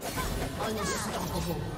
Unstoppable.